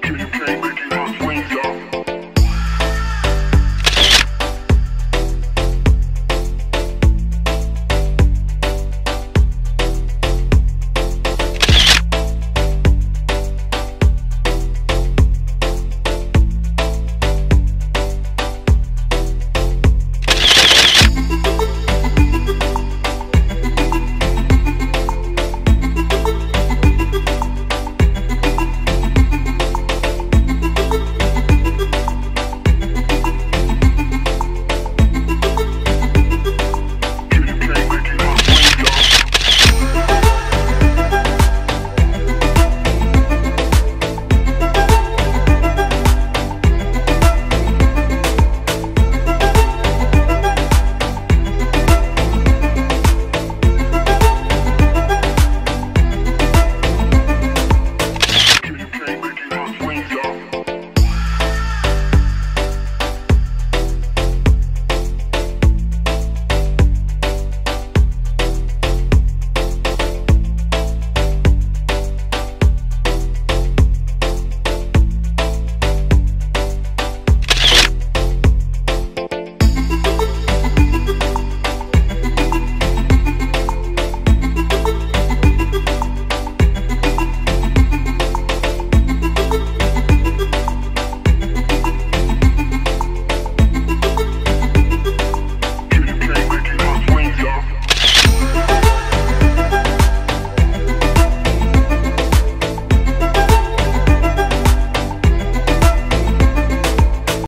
Can you play me?